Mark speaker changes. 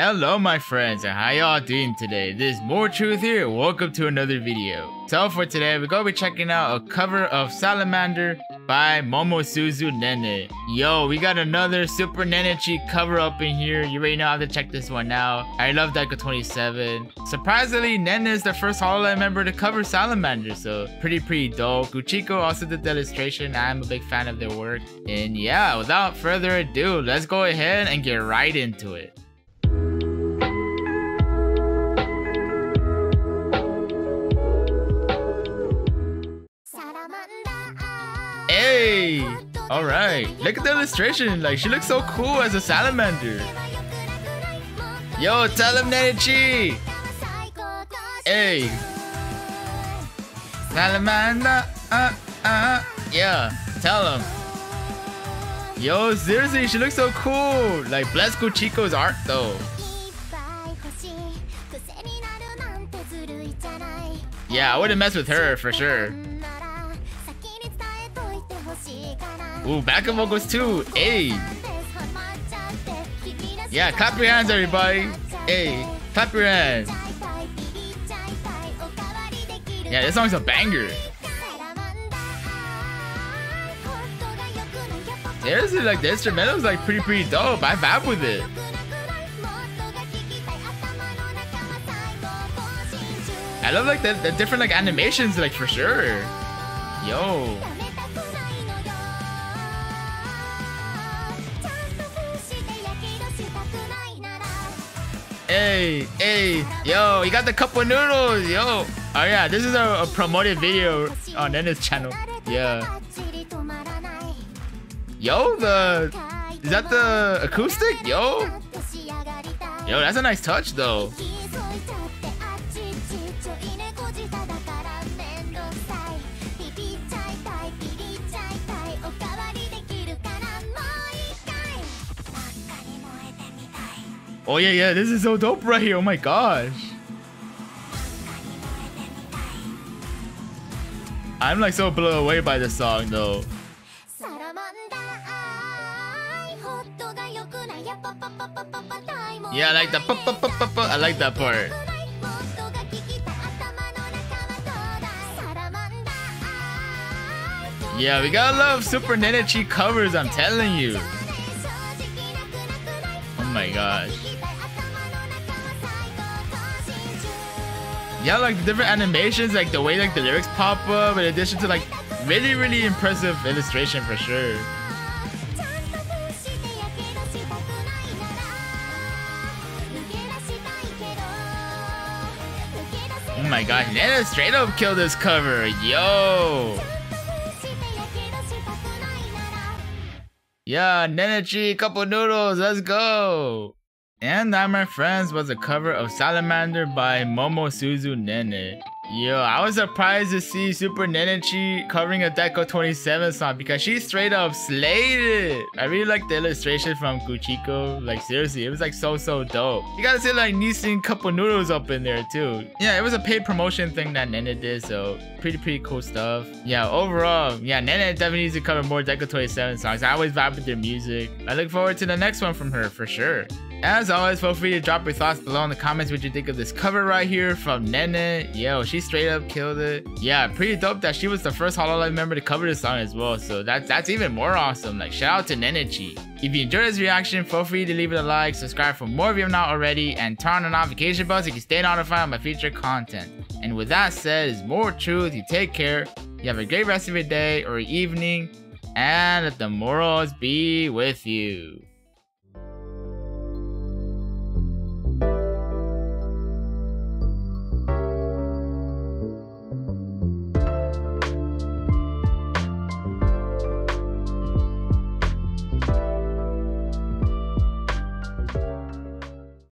Speaker 1: Hello my friends and how y'all doing today? This is Moral Truth here, welcome to another video. So for today, we're gonna be checking out a cover of Salamander by Momosuzu Nene. Yo, we got another Super Nenechi cover up in here. You already know how to check this one out. I love DECO*27. Surprisingly, Nene is the first Hololive member to cover Salamander, so pretty pretty dope. Guchiko also did the illustration. I'm a big fan of their work. And yeah, without further ado, let's go ahead and get right into it. Hey! Alright, look at the illustration. Like, she looks so cool as a salamander. Yo, tell him Nenechi! Hey! Salamander! Uh, uh, yeah, tell him. Yo, seriously, she looks so cool. Like, bless Guchiko's art though. Yeah, I wouldn't mess with her for sure. Ooh, backup vocals too. Hey. Yeah, clap your hands, everybody. Hey, clap your hands. Yeah, this song's a banger. Seriously, like the instrumental's like pretty pretty dope. I vibe with it. I love like the, the different like animations like for sure. Yo. Hey, hey, yo, you got the cup of noodles, yo. Oh yeah, this is a, a promoted video on Nene's channel. Yeah. Yo, the is that the acoustic? Yo. Yo, that's a nice touch though. Oh yeah, yeah, this is so dope right here. Oh my gosh. I'm like so blown away by this song though. Yeah, I like the I like that part. Yeah, we gotta love Super Nenechi covers, I'm telling you. Oh my gosh. Yeah, like the different animations, like the way like the lyrics pop up, in addition to like really, really impressive illustration for sure. Oh my gosh, Nana straight up killed this cover, yo! Yeah, Nenechi, cup of noodles, let's go! And that, my friends, was a cover of Salamander by Momosuzu Nene. Yo, I was surprised to see Super Nenechi covering a DECO*27 song because she straight up slayed it. I really like the illustration from Guchiko. Like seriously, it was like so so dope. You gotta see like Nissin cup of noodles up in there too. Yeah, it was a paid promotion thing that Nene did, so pretty pretty cool stuff. Yeah, overall, yeah, Nene definitely needs to cover more DECO*27 songs. I always vibe with their music. I look forward to the next one from her for sure. As always, feel free to drop your thoughts below in the comments what you think of this cover right here from Nene. Yo, she straight up killed it. Yeah, pretty dope that she was the first Hololive member to cover this song as well. So that, that's even more awesome. Like, shout out to Nenechi. If you enjoyed this reaction, feel free to leave it a like, subscribe for more if you have not already, and turn on the notification bell so you can stay notified of my future content. And with that said, it's Moral Truth. You take care. You have a great rest of your day or evening. And let the morals be with you.